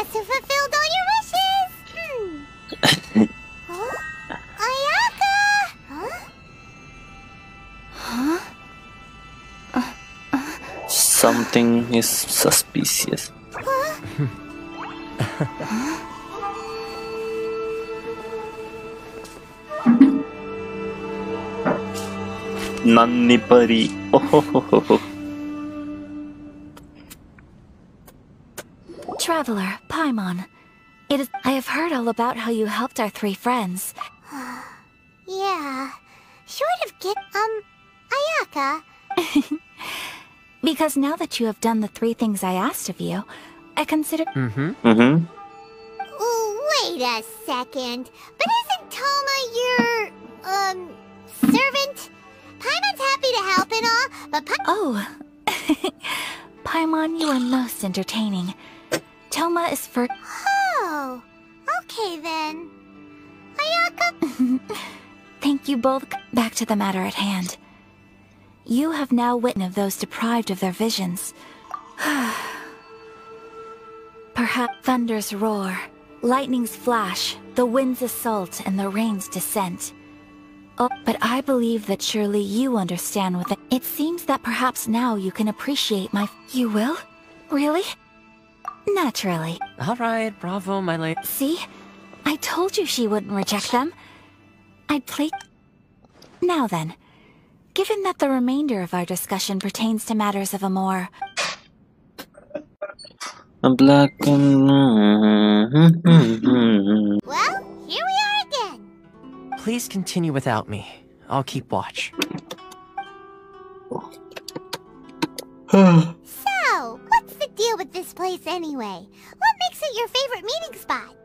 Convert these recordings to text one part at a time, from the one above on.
guess who fulfilled all your wishes? Hmm. huh? Ayaka! Huh? Huh? Something is suspicious. Huh? Nanni pari. Oh, Traveler, Paimon. It is I have heard all about how you helped our three friends. Yeah. Short of get, um, Ayaka. Because now that you have done the three things I asked of you, I consider Mm-hmm. Mm-hmm. Oh, wait a second. But isn't Thoma your, um, servant? Paimon's happy to help and all, but pa- Oh. Paimon, you are most entertaining. Thoma is for Oh, okay then. Ayaka, Thank you both. Back to the matter at hand. You have now witnessed those deprived of their visions. Perhaps thunder's roar, lightning's flash, the wind's assault, and the rain's descent. Oh, but I believe that surely you understand with it. It seems that perhaps now you can appreciate my. You will? Really? Naturally. All right, bravo, my lady. See? I told you she wouldn't reject them. I'd play... Now then, given that the remainder of our discussion pertains to matters of a more... A black and... well, here we are again. Please continue without me. I'll keep watch. So, what's the deal with this place anyway? What makes it your favorite meeting spot?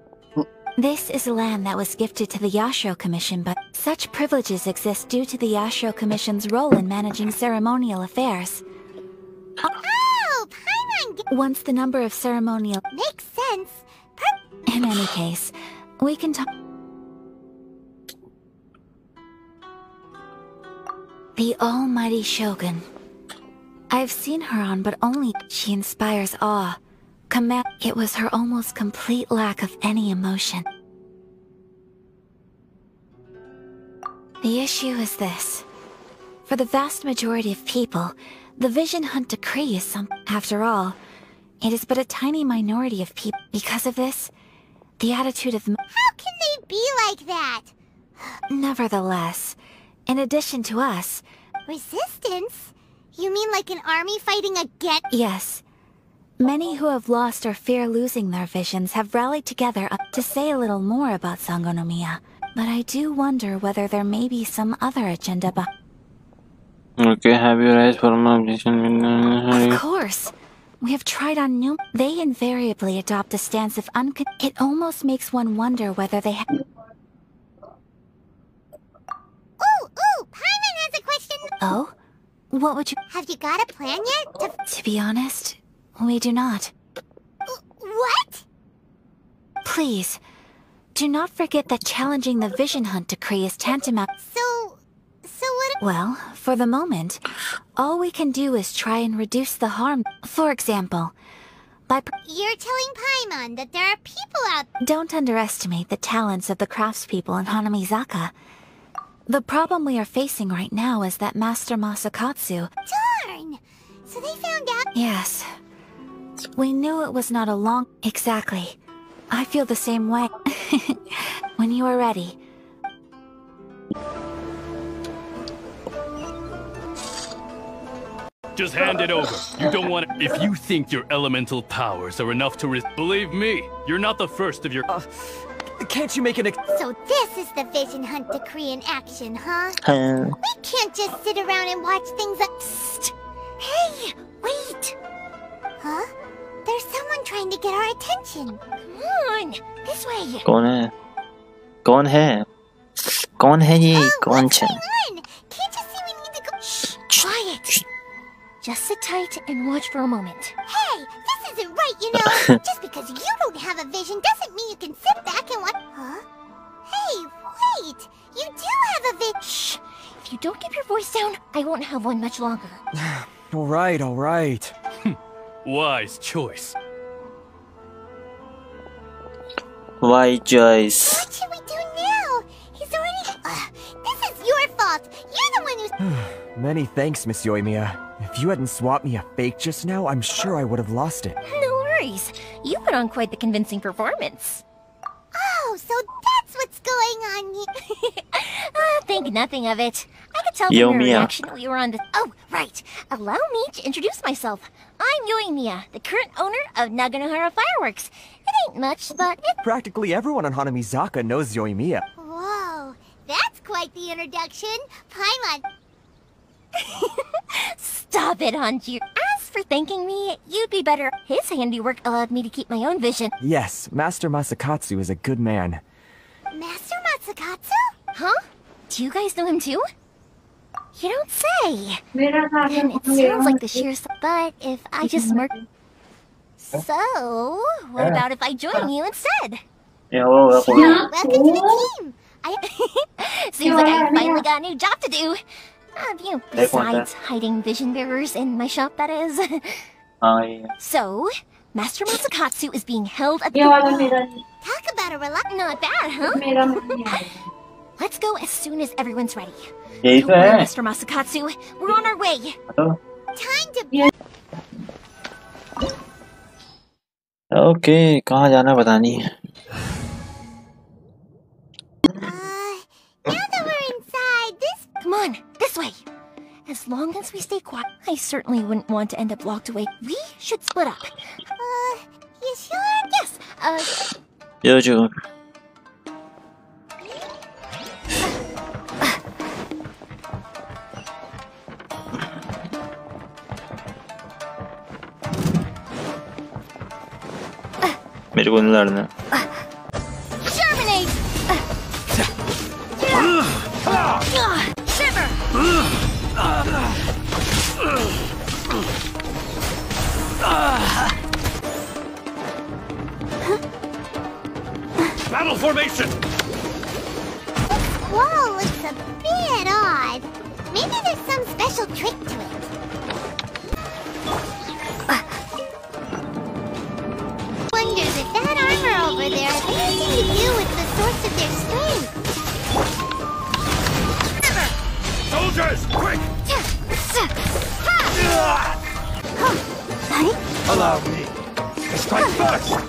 This is a land that was gifted to the Yashiro Commission, but such privileges exist due to the Yashiro Commission's role in managing ceremonial affairs. Oh, Paimon Once the number of ceremonial... makes sense. Per- In any case, we can talk... The almighty Shogun. I've seen her on, but only she inspires awe. Command. It was her almost complete lack of any emotion. The issue is this. For the vast majority of people, the Vision Hunt decree is some. After all, it is but a tiny minority of people. Because of this, the attitude of. How can they be like that? Nevertheless, in addition to us, Resistance? You mean like an army fighting against? yes, many who have lost or fear losing their visions have rallied together up to say a little more about Sangonomiya. But I do wonder whether there may be some other agenda behind. Okay, have you raised for my objection? Of course. We have tried on new. They invariably adopt a stance of un- It almost makes one wonder whether they have. Ooh, ooh, Paimon has a question. Oh? What would you. Have you got a plan yet? To... To be honest, we do not. What? Please, do not forget that challenging the Vision Hunt decree is tantamount. So, so what? Well, for the moment, all we can do is try and reduce the harm. For example, by. You're telling Paimon that there are people out. Don't underestimate the talents of the craftspeople in Hanamizaka. The problem we are facing right now is that Master Masakatsu. Darn. So they found out. Yes. We knew it was not a long. Exactly. I feel the same way. when you are ready. Just hand it over. You don't want it. If you think your elemental powers are enough to res- believe me, you're not the first of your. Uh, can't you make an ex- So this is the Vision Hunt decree in action, huh? We can't just sit around and watch things like... Psst. Hey, wait! Huh? There's someone trying to get our attention. Come on, this way. Go on here. Go on here. Go on here. oh, go on, Chen. Can't you see we need to go? Shh, quiet. Just sit tight and watch for a moment. Hey, this isn't right, you know. just because you don't have a vision doesn't mean you can sit back and watch. Huh? Hey, wait. You do have a vision. Shh. If you don't keep your voice down, I won't have one much longer. All right, all right. Hmm. Wise choice. Wise choice. What should we do now? He's already. Ugh, this is your fault. You're the one who's. Many thanks, Miss Yoimiya. If you hadn't swapped me a fake just now, I'm sure I would have lost it. No worries. You put on quite the convincing performance. Oh, so that's what's going on here. Ah, think nothing of it. I could tell from your Yoimiya. reaction we were on the. Oh, right. Allow me to introduce myself. I'm Yoimiya, the current owner of Naganohara Fireworks. It ain't much, but it. Practically everyone on Hanamizaka knows Yoimiya. Whoa, that's quite the introduction. Paimon, Stop it, Hanji. As for thanking me, you'd be better. His handiwork allowed me to keep my own vision. Yes, Master Masakatsu is a good man. Master Masakatsu? Huh? Do you guys know him too? You don't say. And it sounds like the sheer. But if I just smirk. So, what about if I join you instead? Yeah, Allah, aku Welcome to the team. I. Seems like I finally got a new job to do Uh, you know, Hey, Quanta. besides hiding vision bearers in my shop, that is. Ah, iya. so, Master Masakatsu is being held at the. ये वाला मेरा नहीं Talk about a relax. Not bad, huh? मेरा नहीं है Let's go as soon as everyone's ready. यही Don't तो worry, है Mr. Masakatsu. We're on our way. तो Time to. ओके कहाँ जाना है पता नहीं Uh, now that we're inside, this. Come on, this way. As long as we stay quiet, I certainly wouldn't want to end up locked away. We should split up. Uh, you sure? Yes, uh, यो जो मेरे को नहीं लड़ना Battle formation! wall looks a bit odd. Maybe there's some special trick to it. Wonders if that armor over there has anything to do with the source of their strength. Soldiers, quick! Allow me to strike first!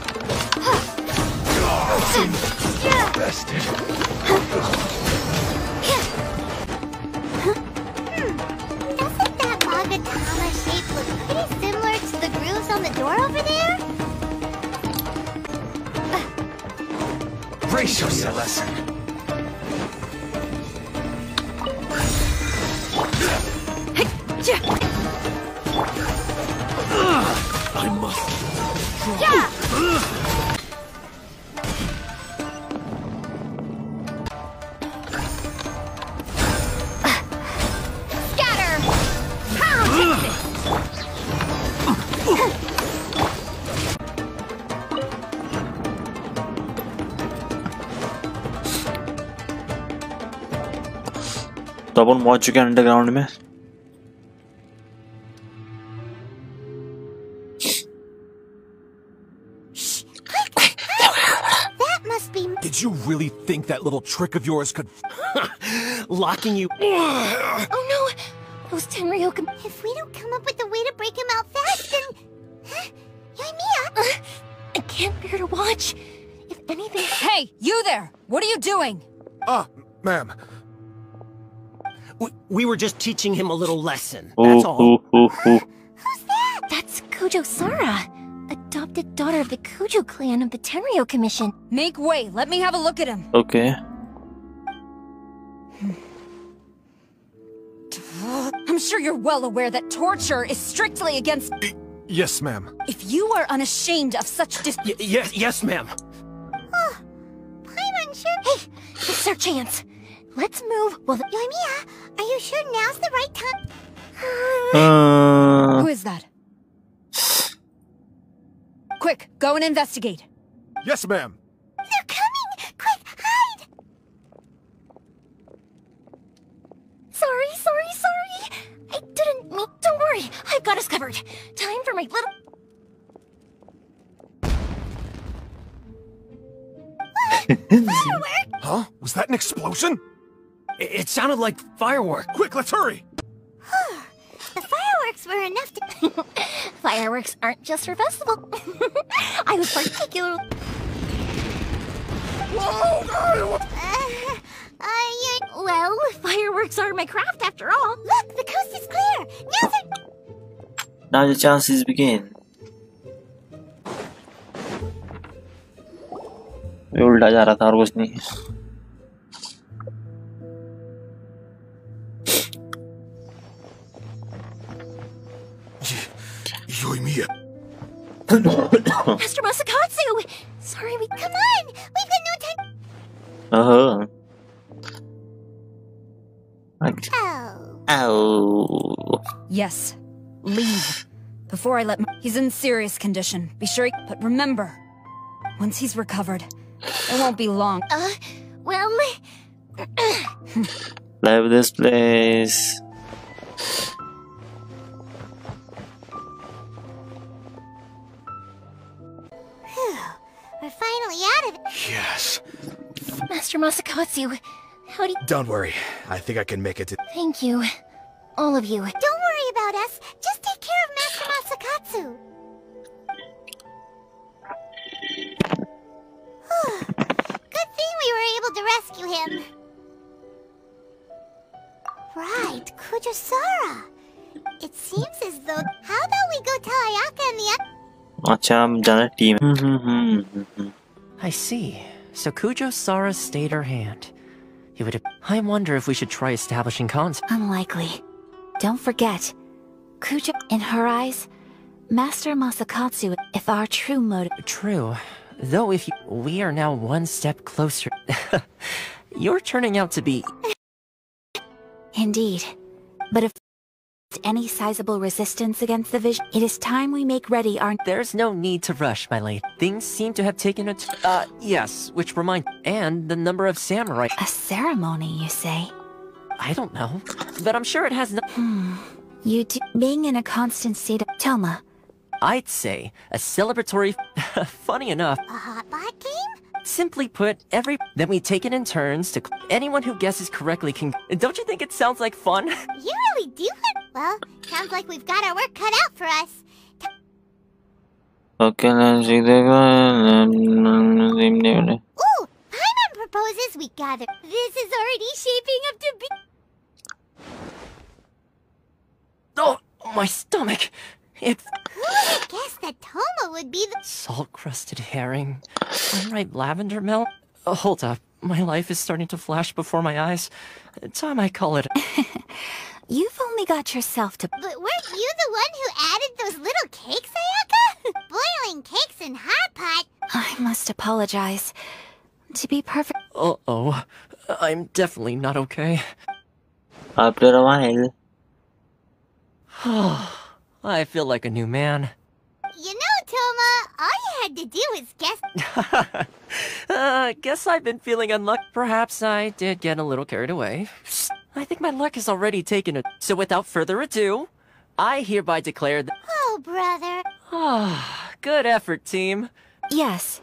must Scatter! तो अपन पहुंच चुके हैं underground में think that little trick of yours could. Locking you. Oh no! Those Tenryo com- If we don't come up with a way to break him out fast, then. Huh? Yoimiya? I can't bear to watch. If anything. Hey, you there! What are you doing? Ah, ma'am. We, we were just teaching him a little lesson. That's all. ooh, ooh, ooh. That's Kujo Sara, adopted daughter of the Kujo clan of the Tenryo Commission. Make way, let me have a look at him. Okay. I'm sure you're well aware that torture is strictly against- Yes, ma'am. If you are unashamed of such dis- y Yes, yes, ma'am. Oh, Paimon Hey, it's our chance. Let's move while the- Yoimiya, are you sure now's the right time? Uh... Who is that? Go and investigate. Yes, ma'am. They're coming! Quick, hide! sorry, sorry, sorry. I didn't mean. Don't worry, I've got us covered. Time for my little. Huh? Was that an explosion? It, it sounded like firework. Quick, let's hurry! fireworks were enough to... fireworks aren't just for festival. I was particularly... Uh, uh, well, fireworks are my craft after all. Look, the coast is clear. Now, now the chances begin. We will die, Arathar was Mr. Master Masakatsu! Sorry, we come on! We've got no time. Uh huh. Like. Oh. Oh. Yes. Leave. Before I let my... He's in serious condition. Be sure he... But remember, once he's recovered, it won't be long. Uh, well... Love this place. Master Masakatsu, how do you- Don't worry. I think I can make it to- Thank you. All of you. Don't worry about us. Just take care of Master Masakatsu. Good thing we were able to rescue him. Right, Kujo Sara. It seems as though... How about we go tell Ayaka and the... Acham, done a team. Mm-hmm, mm-hmm, mm-hmm. I see. So Kujo Sara stayed her hand. It would. I wonder if we should try establishing contact. Unlikely. Don't forget, Kujo, in her eyes, Master Masakatsu, if our true motive. True. Though if you, we are now one step closer. You're turning out to be. Indeed. But if any sizable resistance against the vision, it is time we make ready our. There's no need to rush, my lady. Things seem to have taken a. T- uh, yes, which remind. And the number of samurai. A ceremony, you say? I don't know. But I'm sure it has no. You do. Being in a constant state of. Thoma, I'd say a celebratory. Funny enough, A hot pot game? Simply put, every- Then we take it in turns to- Anyone who guesses correctly can- Don't you think it sounds like fun? You really do it- Well, sounds like we've got our work cut out for us. Ooh, Paimon proposes we gather. This is already shaping up to be- Oh, my stomach! It. Who would have guessed that Thoma would be the... Salt crusted herring. Sunripe lavender milk. Oh, hold up. My life is starting to flash before my eyes. Time I call it. you've only got yourself to. But weren't you the one who added those little cakes, Ayaka? Boiling cakes in hot pot. I must apologize. To be perfect. Uh oh. I'm definitely not okay. After a while. I feel like a new man. You know, Thoma, all you had to do was guess... uh, guess I've been feeling unlucky. Perhaps I did get a little carried away. I think my luck has already taken a. So without further ado, I hereby declare that. Oh, brother. Ah, good effort, team. Yes.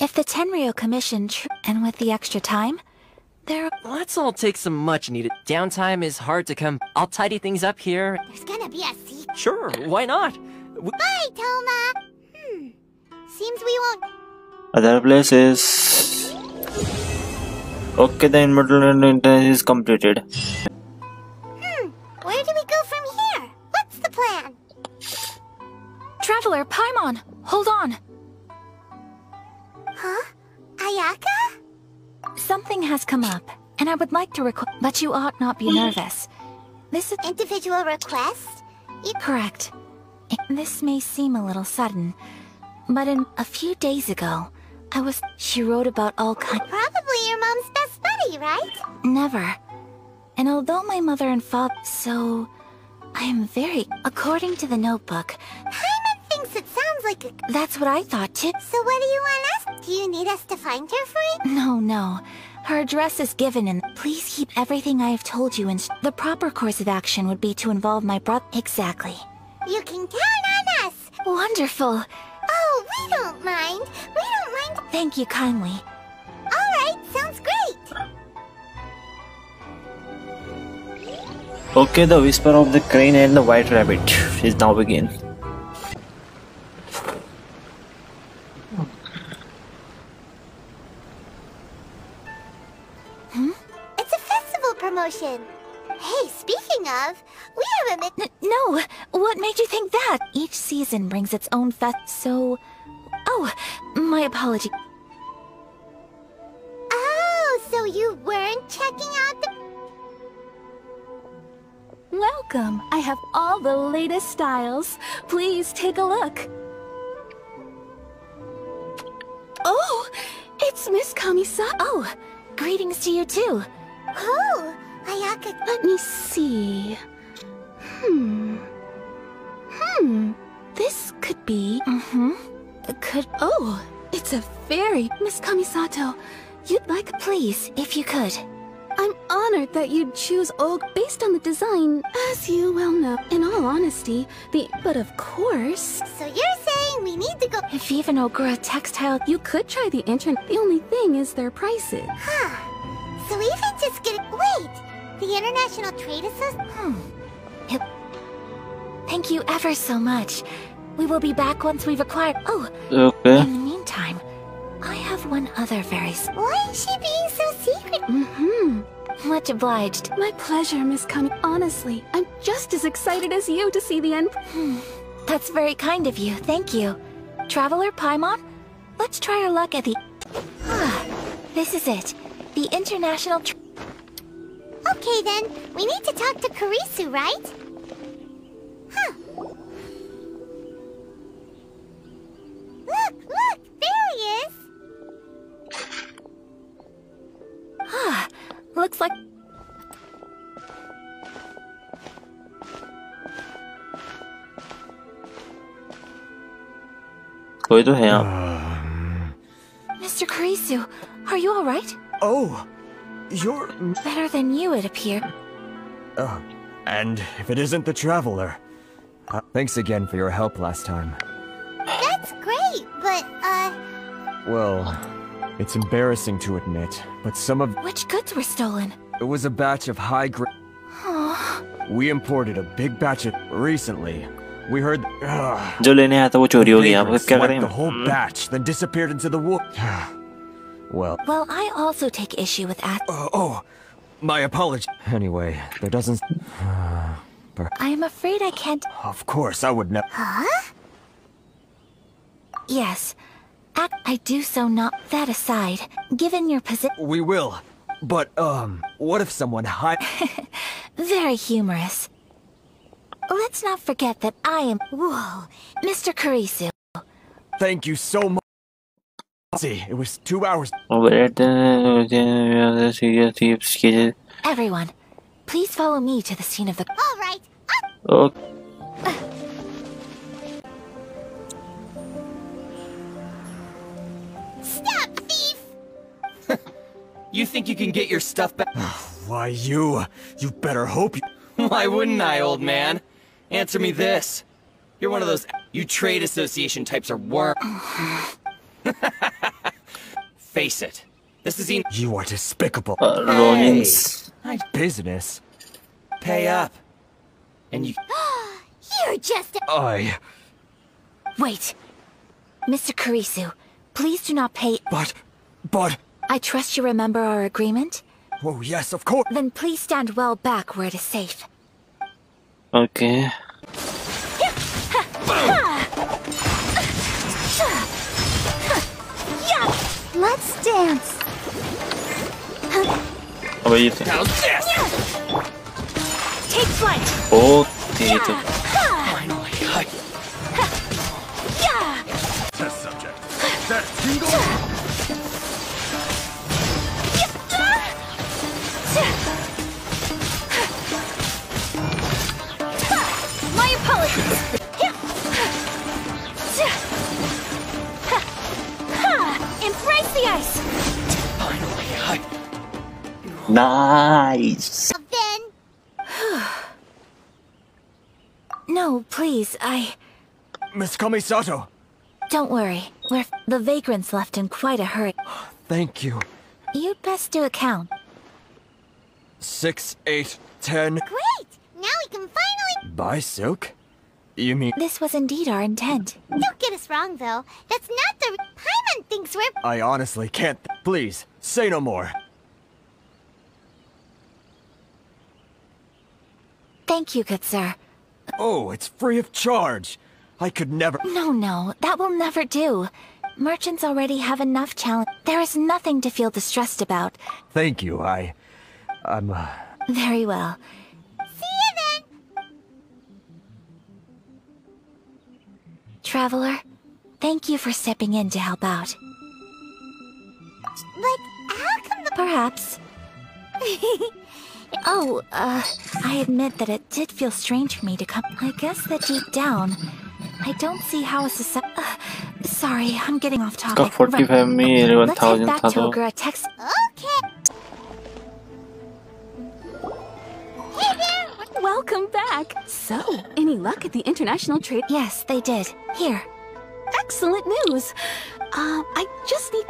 If the Tenryo Commission tr- and with the extra time, there. Let's all take some much needed. Downtime is hard to come. I'll tidy things up here. There's gonna be a seat. Sure, why not? W- Bye, Thoma. Hmm. Seems we won't... Other places. Okay, the inventory is completed. Hmm. Where do we go from here? What's the plan? Traveler, Paimon, hold on. Huh? Ayaka? Something has come up, and I would like to request. But you ought not be nervous. This is Individual request? Correct. This may seem a little sudden, but in a few days ago, I was. She wrote about all kind. Probably your mom's best buddy, right? Never. And although my mother and father. So. I am very. According to the notebook, Paimon thinks it sounds like a... that's what I thought too. So what do you want us? Do you need us to find her for you? No, no. Her address is given and please keep everything I have told you and the proper course of action would be to involve my brother. Exactly. You can count on us! Wonderful. Oh, we don't mind. We don't mind. Thank you kindly. Alright, sounds great. Okay, the whisper of the crane and the white rabbit is now begin. Own fest, so. Oh, my apology. Oh, so you weren't checking out the... Welcome. I have all the latest styles. Please take a look. Oh, it's Miss Kamisa. Oh, greetings to you too. Oh, Ayaka... Let me see. Hmm. Hmm. This could be. Mm-hmm. Could. Oh, it's a fairy. Miss Kamisato. You'd like. Please, if you could. I'm honored that you'd choose Og based on the design, as you well know. In all honesty, the. But of course. So you're saying we need to go... If even Ogura Textile. You could try the internet. The only thing is their prices. Huh. So even just get... Wait! The International Trade Association... Hmm. Yep. Thank you ever so much. We will be back once we've acquired. Oh, Okay. in the meantime, I have one other very. Why is she being so secret? Mm-hmm. Much obliged. My pleasure, Miss Kami. Honestly, I'm just as excited as you to see the end. Hmm. That's very kind of you. Thank you. Traveler Paimon, let's try our luck at the. Ah, this is it. The International. Tr- Okay then, we need to talk to Kurisu, right? Huh. Look, look! There he is! Ah, looks like... 도해도 Mr. Kurisu. are you alright? Oh, you're... Better than you, it appears. Uh, and if it isn't the Traveler... Uh, thanks again for your help last time That's great, but, uh... Well, it's embarrassing to admit, but some of Which goods were stolen? it was a batch of high grade. Oh, We imported a big batch of recently. We heard. Ugh. जो लेने आया था वो चोरी हो गया अब Vagrants क्या swiped करें the whole batch, then disappeared into the wood. well, well, I also take issue with that. uh, oh, my apology. Anyway, there doesn't. Per- I am afraid I can't. of course, I would never. Huh? Yes. Act, I do so not. That aside, given your position. We will. But, um, what if someone hi- Very humorous. Let's not forget that I am. Whoa, Mr. Kurisu. Thank you so much. See, it was two hours. But, serious tips के Everyone, please follow me to the scene of the. Alright, Oh, stop, thief! You think you can get your stuff back? Why, you. You better hope you. Why wouldn't I, old man? Answer me this. You're one of those you trade association types are worm. Face it. This is en- You are despicable. uh, Ronins. Business. pay up. And you You're just I... Wait. Mr. Kurisu, Please do not pay- But... but... I trust you remember our agreement? Oh, yes, of course. Then please stand well back where it is safe. Okay. Let's dance. How about you? Now. Take flight. Oh, dear. Nice. Then... No, please, I... Miss Kamisato. Don't worry. We're... The vagrants left in quite a hurry. Thank you. You'd best do a count. Six, eight, ten. Great! now we can finally... Buy silk? You mean... This was indeed our intent. Don't get us wrong, though. That's not the... Paimon thinks we're... I honestly can't... Please, say no more. Thank you, good sir. Oh, it's free of charge. I could never... No, no, that will never do. Merchants already have enough challenge. There is nothing to feel distressed about. Thank you, I... I'm, uh... Very well. See you then! Traveler, thank you for stepping in to help out. But how come the... Perhaps. oh, uh, I admit that it did feel strange for me to come. I guess that deep down, I don't see how a society. Uh, sorry, I'm getting off topic. Scott 45미 11,000 Let's head back to Ogre text. Okay. Welcome back! So, any luck at the international trade? Yes, they did. Here. Excellent news! Uh, I just need...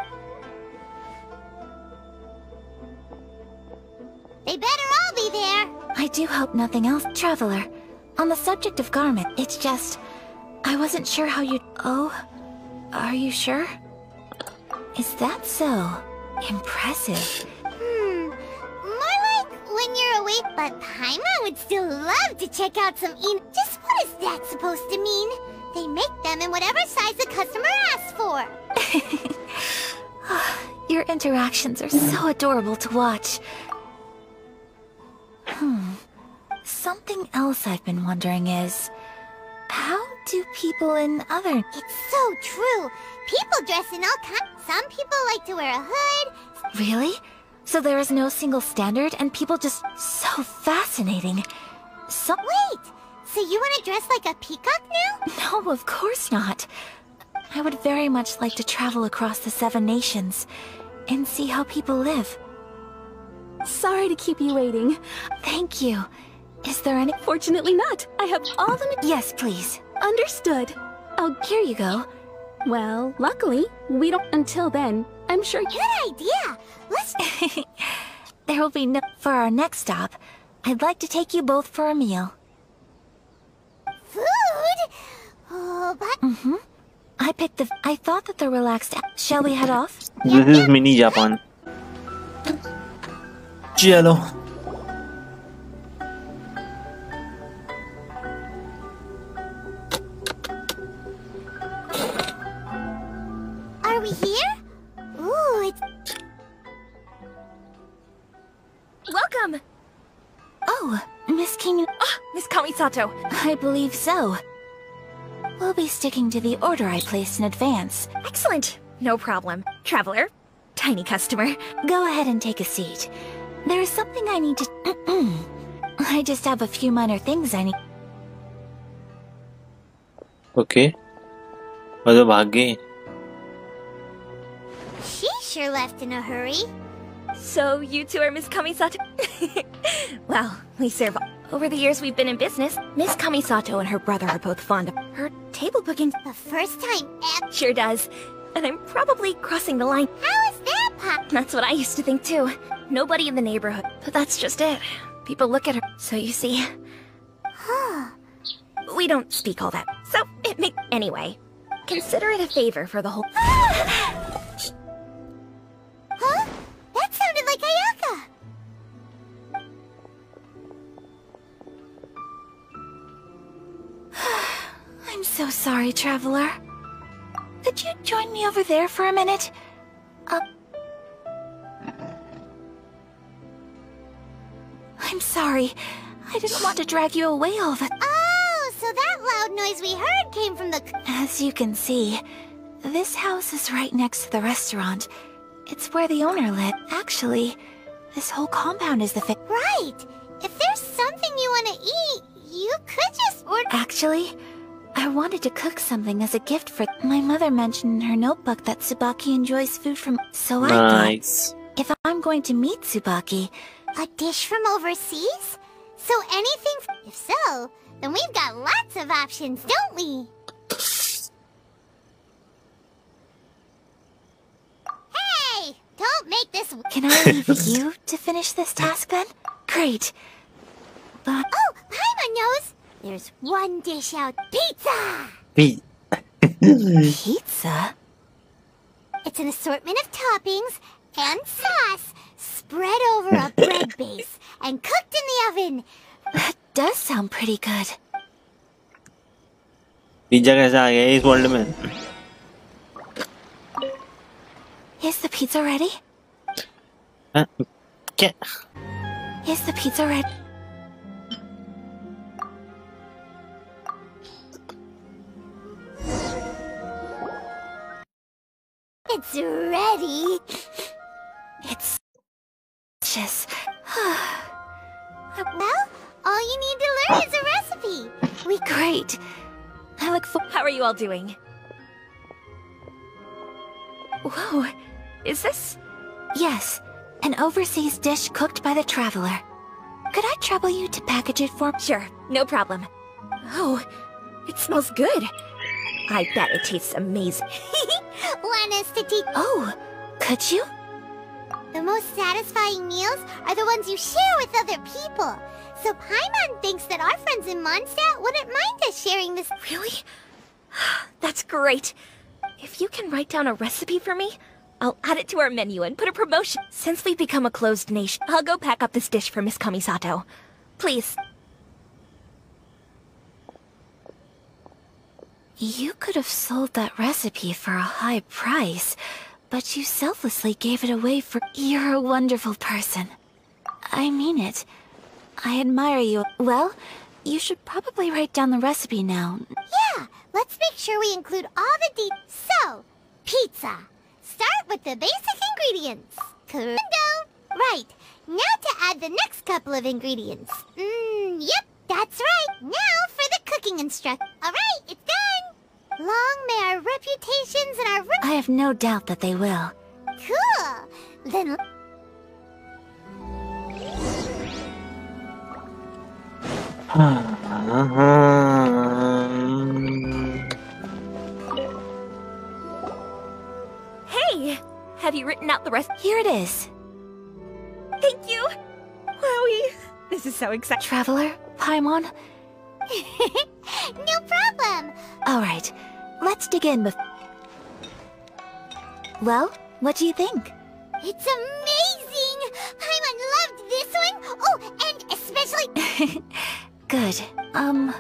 They better all be there! I do hope nothing else. Traveler, on the subject of garment, it's just... I wasn't sure how you'd. Oh? Are you sure? Is that so? Impressive. Hmm. More like when you're awake, but Paimon would still love to check out some in. Just what is that supposed to mean? They make them in whatever size the customer asks for. Your interactions are so adorable to watch. Hmm. Something else I've been wondering is. How do people in other. It's so true. People dress in all kinds. Some people like to wear a hood. Really? So there is no single standard and people just. so fascinating. So. Wait! So you want to dress like a peacock now? No, of course not. I would very much like to travel across the Seven Nations and see how people live. Sorry to keep you waiting. Thank you. Is there any. Fortunately not. I have all the. Yes, please. Understood. Oh, here you go. Well, luckily, we don't. Until then, I'm sure. Good idea. Let's. there will be no. For our next stop, I'd like to take you both for a meal. Food? Oh, but. Mm-hmm. I picked the. I thought that the relaxed. Shall we head off? This is mini Japan. चलो Ah! Miss Kamisato! I believe so. We'll be sticking to the order I placed in advance. Excellent! No problem. Traveler, tiny customer. Go ahead and take a seat. There is something I need to... I just have a few minor things I need... Okay. What about Gay? She sure left in a hurry. So you two are Miss Kamisato? well, we serve... Over the years we've been in business, Miss Kamisato and her brother are both fond of her table cooking. The first time ever. Sure does. And I'm probably crossing the line. How is that pop? That's what I used to think too. Nobody in the neighborhood. But that's just it. People look at her. So you see, we don't speak all that. So it make anyway. Consider it a favor for the whole. Ah! Traveler. Could you join me over there for a minute? Uh. I'm sorry. I didn't want to drag you away all the. Oh, so that loud noise we heard came from the. As you can see, this house is right next to the restaurant. It's where the owner lived. Actually, this whole compound is the fa- Right. If there's something you want to eat, you could just order. Actually, I wanted to cook something as a gift for my mother mentioned in her notebook that Tsubaki enjoys food from so I Nice. thought if I'm going to meet Tsubaki, A dish from overseas? So anything. F- if so, then we've got lots of options, don't we? Hey! Don't make this. can I leave you to finish this task then? Great. But Oh, knows? There's one dish out. Pizza! พี่ Pizza? It's an assortment of toppings and sauce spread over a bread base and cooked in the oven. That does sound pretty good. Pizza कैसा आ गया इस world में Is the pizza ready? हाँ? क्या Is the pizza ready? It's ready. It's just Well, all you need to learn is a recipe. we great. I look for. How are you all doing? Whoa, is this? Yes, an overseas dish cooked by the traveler. Could I trouble you to package it for? Sure, no problem. Oh, it smells good. I bet it tastes amazing. Want us to teach? Oh, could you? The most satisfying meals are the ones you share with other people. So Paimon thinks that our friends in Mondstadt wouldn't mind us sharing this. Really? That's great. If you can write down a recipe for me, I'll add it to our menu and put a promotion. Since we've become a closed nation, I'll go pack up this dish for Miss Kamisato. Please. You could have sold that recipe for a high price, but you selflessly gave it away for. You're a wonderful person. I mean it. I admire you. Well, you should probably write down the recipe now. Yeah, let's make sure we include all the de- So, pizza. Start with the basic ingredients. Correndo. Right, now to add the next couple of ingredients. Mmm, yep, that's right. Now for the cooking instruct. Alright, it's done. Long may our reputations and our... Re- I have no doubt that they will. cool. Then... Hey! Have you written out the rest? Here it is. Thank you! Wowie! This is so exciting. Traveler, Paimon. no problem. All right, let's dig in with. Well, what do you think? It's amazing! Paimon loved this one! Oh, and especially... Good. Um,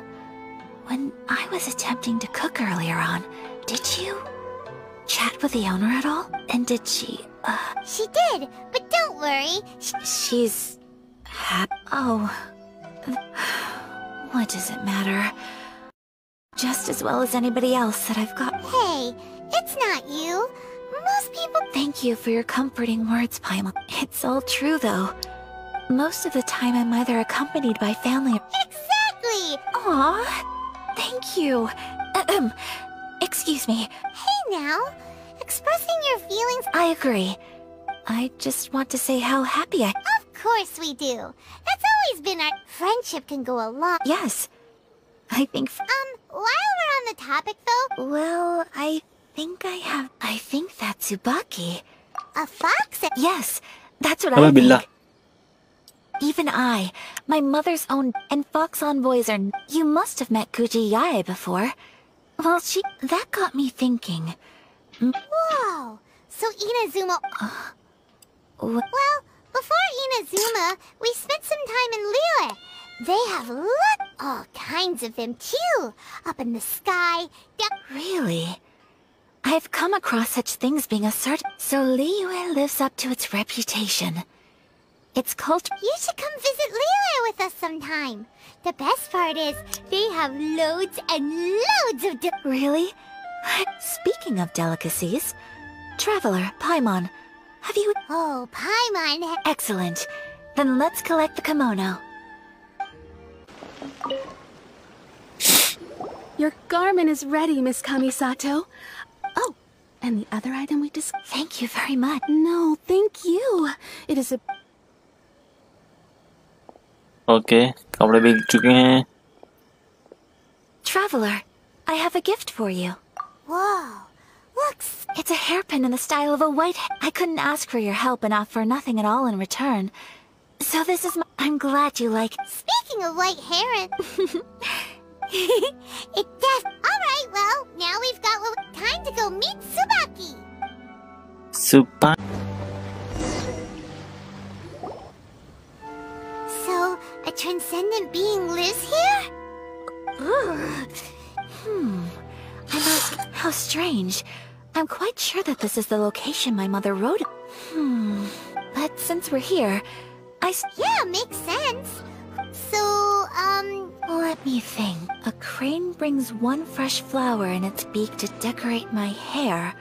when I was attempting to cook earlier on, did you chat with the owner at all? And did she, uh, She did, but don't worry. Sh- she's hap- Oh. What does it matter? Just as well as anybody else that I've got. Hey, it's not you. Most people... Thank you for your comforting words, Paimon. It's all true, though. Most of the time, I'm either accompanied by family. Exactly! Aw, thank you. Ahem. Excuse me. Hey now, expressing your feelings... I agree. I just want to say how happy I. Of course we do. That's always been our... Friendship can go a long... Yes. I think. f- Um, while we're on the topic though, Well, I think I have. I think that's Tsubaki. a fox... Yes, that's what Apa I billah? think. Even I, my mother's own, and Fox Envoys are. You must have met Guuji Yae before. Well, she. That got me thinking. Whoa! So Inazuma... Wh- Well, before Inazuma, we spent some time in Liyue. They have lot... All kinds of them, too. Up in the sky. down- Really? I've come across such things being asserted. So Liyue lives up to its reputation. Its culture. You should come visit Liyue with us sometime. The best part is, they have loads and loads of... de- Really? Speaking of delicacies, Traveler, Paimon, have you... Oh, Paimon... ha- Excellent. Then let's collect the kimono. Your garment is ready, Miss Kamisato. Oh, and the other item we discussed. Thank you very much. No, thank you. It is a okay कपड़े बिक चुके हैं Traveler, I have a gift for you. Whoa. Looks... It's a hairpin in the style of a white... I couldn't ask for your help and offer nothing at all in return. So this is my... I'm glad you like Speaking of white heron, it def. All right, well, now we've got what time to go meet Tsubaki. Super. So, a transcendent being lives here? Ugh. Hmm. I'm not... How strange. I'm quite sure that this is the location my mother wrote. Hmm. But since we're here, I... s- Yeah, makes sense. So, um, Let me think. A crane brings one fresh flower in its beak to decorate my hair.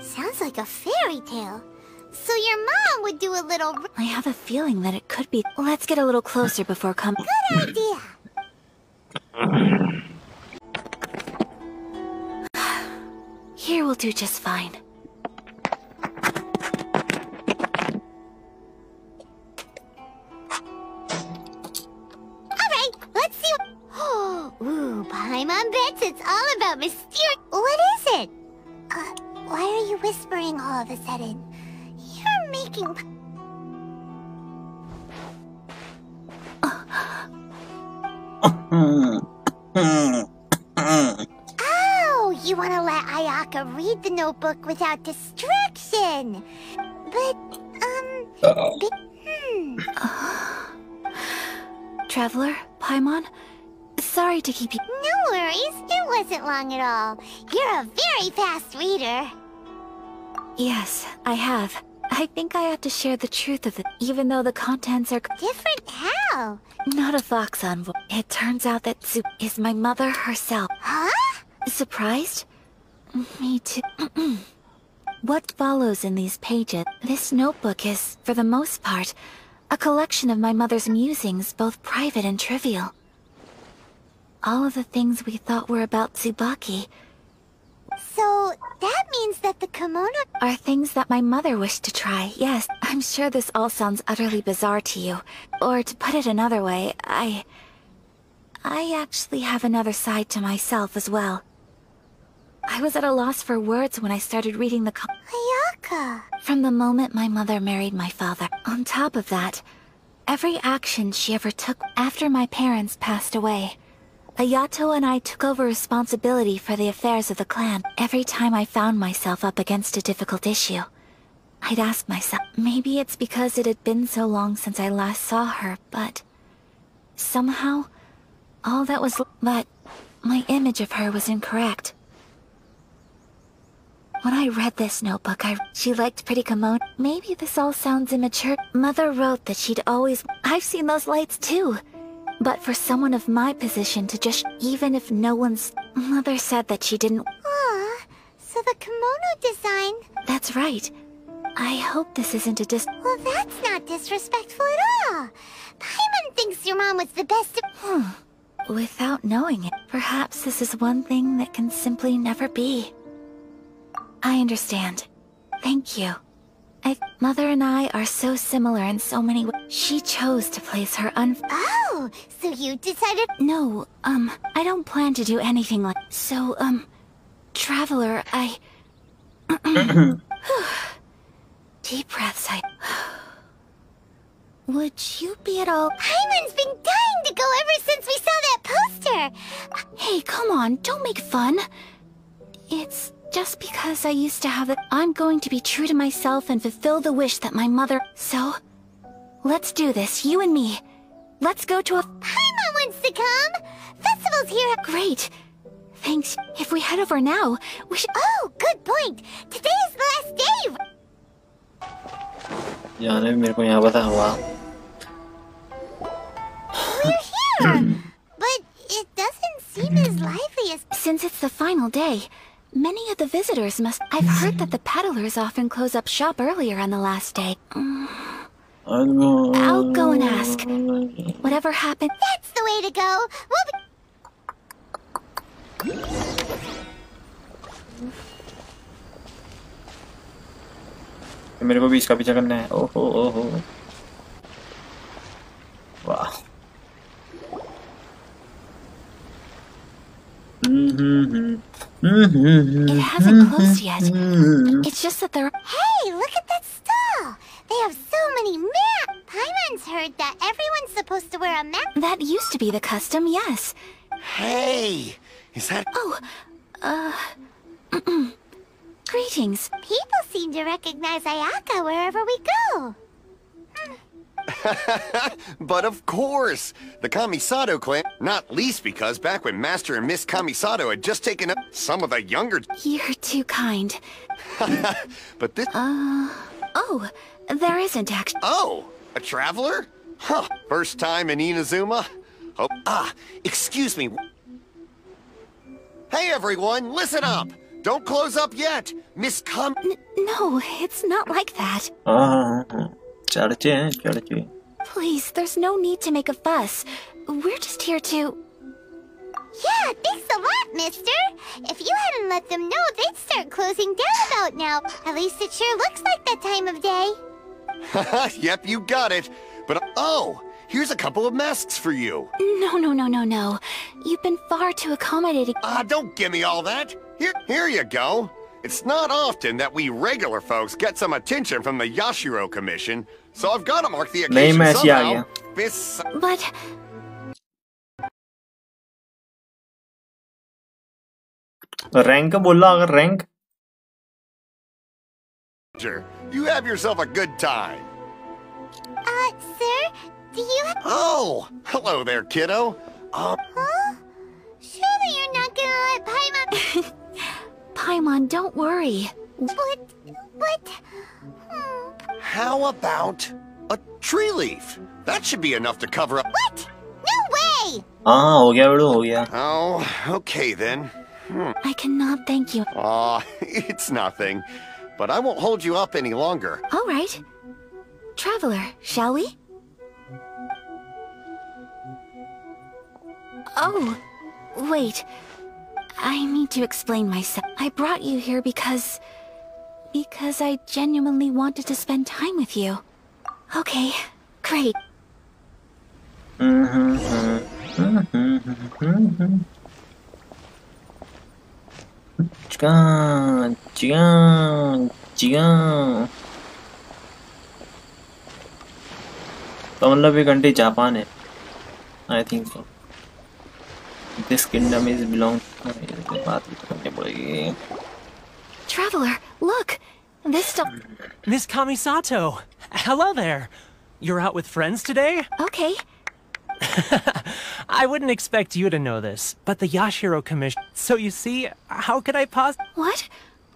sounds like a fairy tale. So your mom would do a little. I have a feeling that it could be... Let's get a little closer before coming... Good idea. Here will do just fine. All right, let's see. Oh, ooh, Paimon bets it's all about mysterious. What is it? Uh, why are you whispering all of a sudden? You're making. Oh, you want to let Ayaka read the notebook without distraction. But, um, be- hmm. Traveler, Paimon, sorry to keep you... No worries, it wasn't long at all. You're a very fast reader. Yes, I have. I think I have to share the truth of it, even though the contents are... Different how? Not a fox envoy. It turns out that Su is my mother herself. Huh? Surprised? Me too. what follows in these pages? This notebook is, for the most part, a collection of my mother's musings, both private and trivial. All of the things we thought were about Tsubaki So, that means that the kimono. are things that my mother wished to try. Yes, I'm sure this all sounds utterly bizarre to you. Or to put it another way, I... I actually have another side to myself as well. I was at a loss for words when I started reading the com- Ayaka. From the moment my mother married my father. On top of that, every action she ever took after my parents passed away. Ayato and I took over responsibility for the affairs of the clan. Every time I found myself up against a difficult issue, I'd ask myself, maybe it's because it had been so long since I last saw her, but somehow, all that was, but my image of her was incorrect. When I read this notebook, I she liked pretty kimono. Maybe this all sounds immature. Mother wrote that she'd always. I've seen those lights too. But for someone of my position to just, even if no one's, Mother said that she didn't. Aw, so the kimono design. That's right. I hope this isn't a dis. Well, that's not disrespectful at all. Paimon thinks your mom was the best. Hmm. Without knowing it, perhaps this is one thing that can simply never be. I understand. Thank you. I, Mother and I are so similar in so many ways. She chose to place her un- Oh, so you decided. No, um, I don't plan to do anything like- So, um, Traveler, I... Deep breaths, I... Would you be at all... Paimon's been dying to go ever since we saw that poster. Hey, come on, don't make fun. It's just because I used to have it, I'm going to be true to myself and fulfill the wish that my mother... So, let's do this, you and me. Let's go to a... Paimon wants to come! Festival's here! Great! Thanks. If we head over now, we should... Oh, good point! Today's the last day! यार मेरे को यहाँ पता हुआ We're here! but it doesn't seem as lively as... Since it's the final day, many of the visitors must... I've heard that the peddlers often close up shop earlier on the last day. Mm, I'll go and ask. Whatever happened... That's the way to go. We'll be. मेरे को भी इसका पीछा करना है ओहो ओहो वाह It hasn't closed yet. It's just that there... Hey, look at that stall. They have so many masks. Paimon's heard that everyone's supposed to wear a mask. That used to be the custom, yes. Hey, is that? Oh, uh, greetings. People seem to recognize Ayaka wherever we go. but of course, the Kamisato clan, not least because back when Master and Miss Kamisato had just taken up some of the younger... You're too kind. but this... Uh, oh, there isn't actually... Oh, a traveler? Huh, first time in Inazuma? Oh, ah, excuse me. Hey everyone, listen up! Don't close up yet! Miss Kam... N no, it's not like that. Please, there's no need to make a fuss. We're just here to... Yeah, thanks a lot, mister. If you hadn't let them know, they'd start closing down about now. At least it sure looks like that time of day. yep, you got it. But, oh, here's a couple of masks for you. No, no, no, no, no. You've been far too accommodating. Ah, uh, don't give me all that. Here, here you go. It's not often that we regular folks get some attention from the Yashiro Commission, so I've got to mark the नहीं occasion मैं ऐसे ही आ somehow. गया This... But... rank बोल रहा अगर rank You have yourself a good time. Uh, sir, do you have... Oh, hello there, kiddo. Um, Huh? Surely you're not gonna let Paimon... Paimon, don't worry. But... But... Hmm. how about a tree leaf? That should be enough to cover up. What? No way! हाँ हो गया बेड़ो हो गया Oh, okay then. Hmm. I cannot thank you. Aw, it's nothing. But I won't hold you up any longer. All right. Traveler, shall we? Oh, wait. I need to explain myself. I brought you here because... Because I genuinely wanted to spend time with you. Okay, great. Chicken chicken chicken तो मतलब ये country Japan है I think so this kingdom is belong बात भी तो करनी पड़ेगी Traveler, look! This stuff... Miss Kamisato, hello there. You're out with friends today? Okay. I wouldn't expect you to know this, but the Yashiro Commission. So you see, how could I pos- What?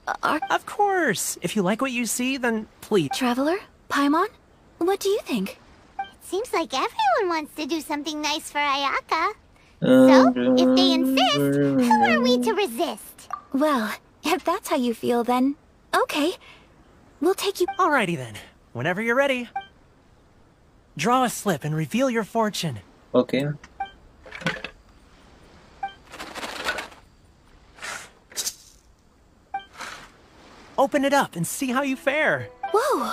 Uh, are... Of course. If you like what you see, then please. Traveler? Paimon? What do you think? It seems like everyone wants to do something nice for Ayaka. Uh, so, if they insist, who are we to resist? Well, if that's how you feel, then... Okay. We'll take you... Alrighty then. Whenever you're ready. Draw a slip and reveal your fortune. Okay. Open it up and see how you fare. Whoa!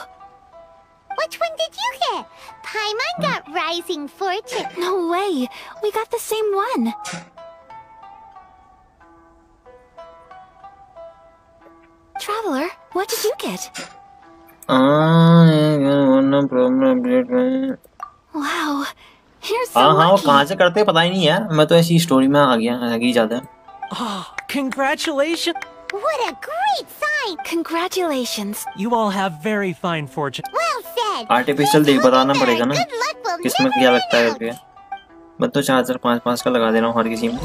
Which one did you get? Paimon got Rising Fortune. No way! We got the same one! What did you get? हाँ में Wow, you're so हाँ हाँ वो कहाँ से करते पता ही नहीं यार मैं तो ऐसी स्टोरी में आ गया आगे ही Oh, congratulations! What a great sign! Congratulations. You all have very fine fortune. Well said. Artificial देख बताना पड़ेगा ना किसमें क्या लगता है. करके मैं तो चार चार्जर पाँच पाँच का लगा दे रहा हूँ हर किसी में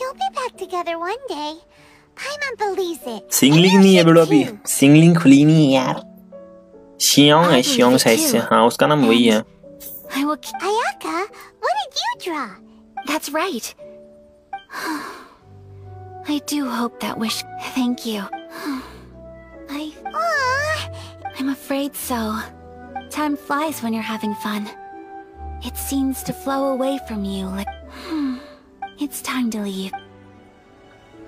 You'll be back together one day. Paimon believes it. Singling नहीं है बेड़ो अभी सिंगलिंग खुली नहीं है यार शियोंग है शियोंग साइड से हाँ उसका नाम वही है I will... k- Ayaka, what did you draw? That's right. I do hope that wish... Thank you. I... Aww. I'm afraid so. Time flies when you're having fun. It seems to flow away from you like... Hmm. It's time to leave.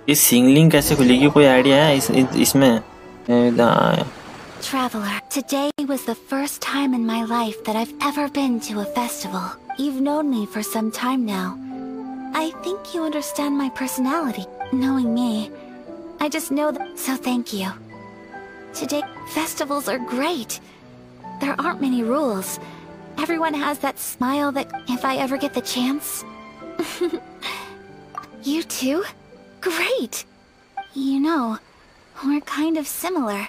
ये singling कैसे खुलेगी कोई idea है इस, इस इसमें ए, दा- Traveler, today was the first time in my life that I've ever been to a festival. You've known me for some time now. I think you understand my personality. Knowing me, I just know that. So thank you. Today, festivals are great. There aren't many rules. Everyone has that smile that if I ever get the chance. you too? Great! You know, we're kind of similar.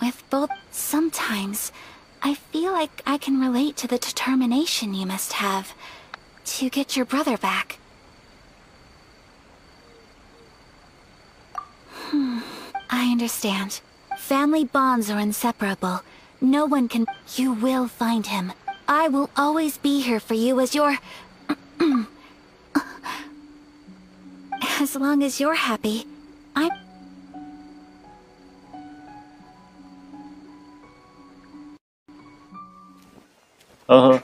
With both, sometimes, I feel like I can relate to the determination you must have to get your brother back. Hmm, I understand. Family bonds are inseparable. No one can... You will find him. I will always be here for you as your... as long as you're happy, I'm... Uh-huh.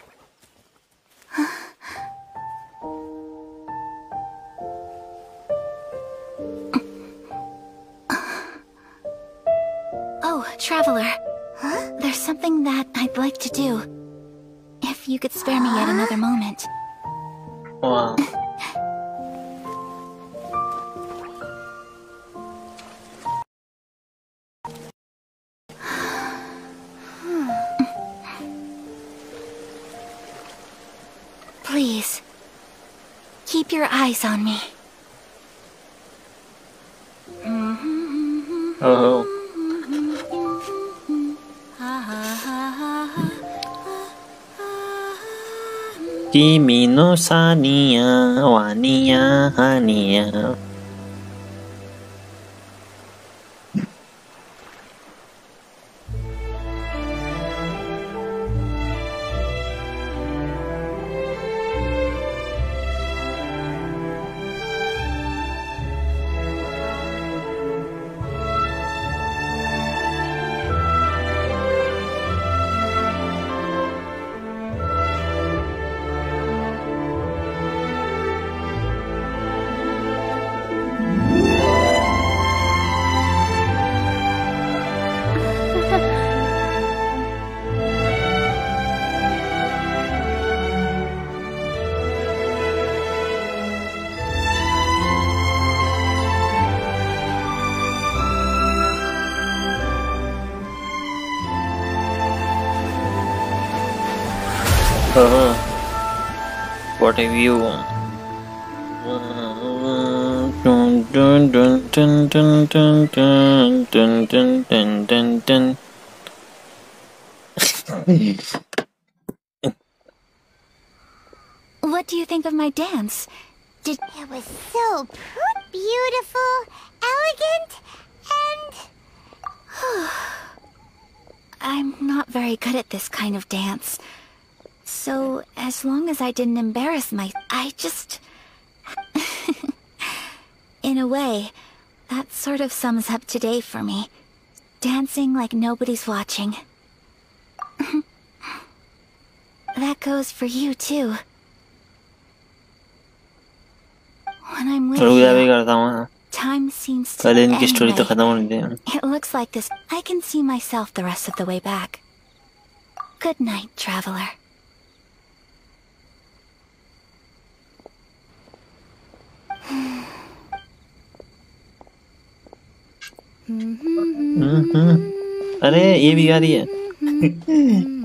Oh, Traveler. Huh? There's something that I'd like to do. If you could spare me yet another moment. Wow. Keep your eyes on me. Oh. Kimi no haniya. Oh. What a view. Dun dun dun dun dun dun dun dun dun dun dun. What do you think of my dance? Did It was so beautiful, elegant, and... I'm not very good at this kind of dance. So, as long as I didn't embarrass my... I just... In a way, that sort of sums up today for me. Dancing like nobody's watching. that goes for you, too. When I'm with you, time seems to end anyway. It looks like this. I can see myself the rest of the way back. Good night, traveler. अरे ये भी गा रही है।